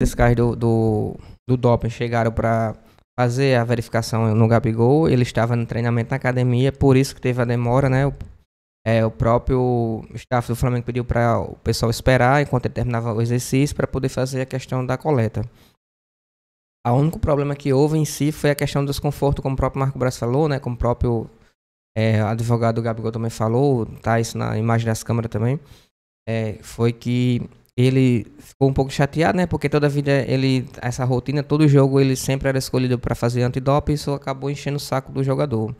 fiscais do, do, do doping chegaram para fazer a verificação no Gabigol. Ele estava no treinamento na academia, por isso que teve a demora, né? O, é, o próprio staff do Flamengo pediu para o pessoal esperar enquanto ele terminava o exercício para poder fazer a questão da coleta. O único problema que houve em si foi a questão do desconforto, como o próprio Marco Braz falou, né? Como o próprio é, advogado Gabigol também falou, tá isso na imagem das câmeras também. É, foi que ele ficou um pouco chateado, né? Porque toda vida ele essa rotina, todo jogo ele sempre era escolhido para fazer antidoping, isso acabou enchendo o saco do jogador.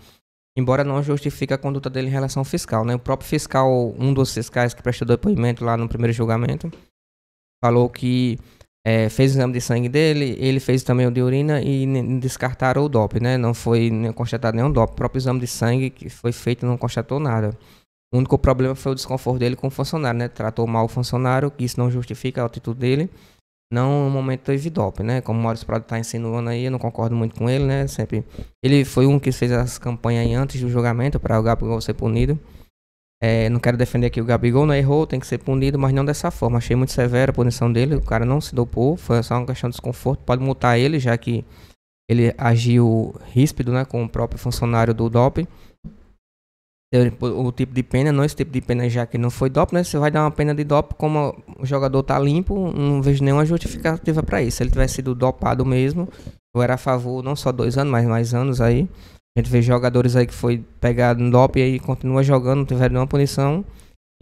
Embora não justifique a conduta dele em relação ao fiscal, né? O próprio fiscal, um dos fiscais que prestou depoimento lá no primeiro julgamento, falou que é, fez o exame de sangue dele, ele fez também o de urina e descartaram o DOP, né? Não foi constatado nenhum DOP. O próprio exame de sangue que foi feito não constatou nada. O único problema foi o desconforto dele com o funcionário, né? Tratou mal o funcionário, que isso não justifica a atitude dele. Não no momento teve DOP, né? Como o Maurício Prado está insinuando aí, eu não concordo muito com ele, né? Sempre. Ele foi um que fez as campanhas aí antes do julgamento para o Gabigol ser punido. É, não quero defender que o Gabigol não errou, tem que ser punido, mas não dessa forma. Achei muito severa a punição dele, o cara não se dopou, foi só uma questão de desconforto. Pode multar ele, já que ele agiu ríspido né, com o próprio funcionário do doping o tipo de pena, não esse tipo de pena já que não foi dop, né? Você vai dar uma pena de dop como o jogador tá limpo, não vejo nenhuma justificativa para isso. Se ele tivesse sido dopado mesmo, eu era a favor não só dois anos, mas mais anos aí. A gente vê jogadores aí que foi pegado no dop e aí continua jogando, não tiveram nenhuma punição.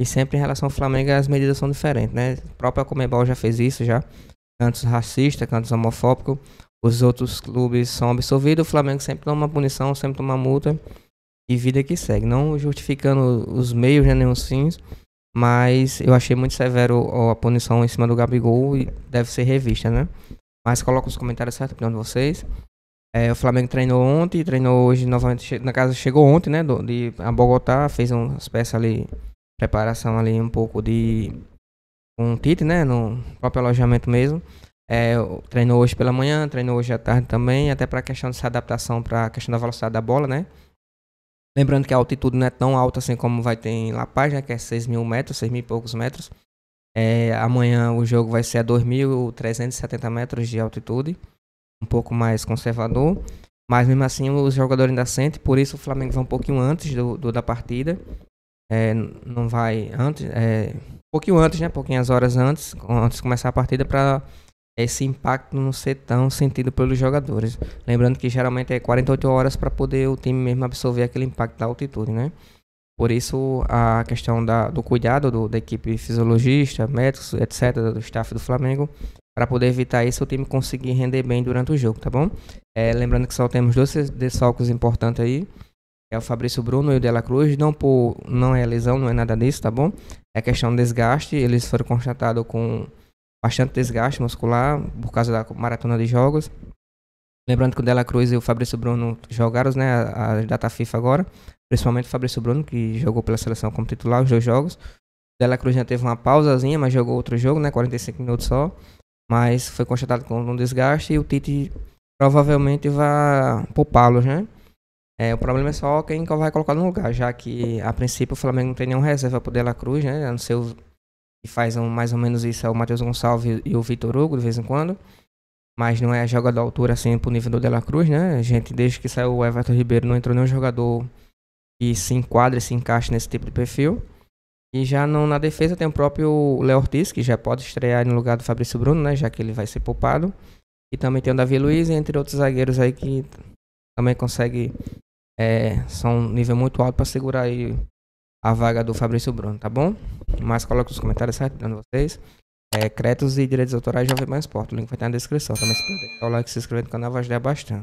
E sempre em relação ao Flamengo as medidas são diferentes, né? A própria Comebol já fez isso já. Cantos racistas, cantos homofóbicos. Os outros clubes são absolvidos, o Flamengo sempre toma uma punição, sempre toma multa e vida que segue. Não justificando os meios, né, nem os fins, mas eu achei muito severo a punição em cima do Gabigol e deve ser revista, né? Mas coloca os comentários certo, opinião de vocês. É, o Flamengo treinou ontem, treinou hoje novamente, na casa chegou ontem, né, do, de a Bogotá, fez umas peças ali, preparação ali um pouco de um Tite, né, no próprio alojamento mesmo. É, treinou hoje pela manhã, treinou hoje à tarde também, até para a questão de adaptação para a questão da velocidade da bola, né? Lembrando que a altitude não é tão alta assim como vai ter em La Paz, né, que é 6 mil metros, 6 mil e poucos metros. É, amanhã o jogo vai ser a 2.370 metros de altitude, um pouco mais conservador. Mas mesmo assim os jogadores ainda sentem, por isso o Flamengo vai um pouquinho antes do, do da partida. É, não vai antes, é, um pouquinho antes, né? Pouquinhas horas antes, antes de começar a partida para esse impacto não ser tão sentido pelos jogadores. Lembrando que geralmente é 48 horas para poder o time mesmo absorver aquele impacto da altitude, né? Por isso a questão da, do cuidado do, da equipe fisiologista, médicos, etc., do staff do Flamengo, para poder evitar isso, o time conseguir render bem durante o jogo, tá bom? É, lembrando que só temos dois desfalques importantes aí, é o Fabrício Bruno e o Dela Cruz, não por não é lesão, não é nada disso, tá bom? É questão de desgaste, eles foram constatados com bastante desgaste muscular por causa da maratona de jogos. Lembrando que o Dela Cruz e o Fabrício Bruno jogaram né, a, a data FIFA agora, principalmente o Fabrício Bruno, que jogou pela seleção como titular os dois jogos. O Dela Cruz já teve uma pausazinha, mas jogou outro jogo, né, 45 minutos só. Mas foi constatado com um desgaste e o Tite provavelmente vai poupá-los, né? É, o problema é só quem vai colocar no lugar, já que a princípio o Flamengo não tem nenhum reserva pro Dela Cruz, né? A não ser o que faz um, mais ou menos isso é o Matheus Gonçalves e o Vitor Hugo, de vez em quando. Mas não é jogador da altura assim pro nível do De La Cruz, né? A gente, desde que saiu o Everton Ribeiro, não entrou nenhum jogador que se enquadre, se encaixe nesse tipo de perfil. E já não, na defesa tem o próprio Léo Ortiz, que já pode estrear no lugar do Fabrício Bruno, né? Já que ele vai ser poupado. E também tem o Davi Luiz, entre outros zagueiros aí que também consegue. É, são um nível muito alto para segurar aí a vaga do Fabrício Bruno, tá bom? Mas coloque nos comentários certo, dando vocês. É, créditos e direitos autorais Jovem Mais Esporte. O link vai estar na descrição. Também se puder o like se inscrever no canal vai ajudar bastante.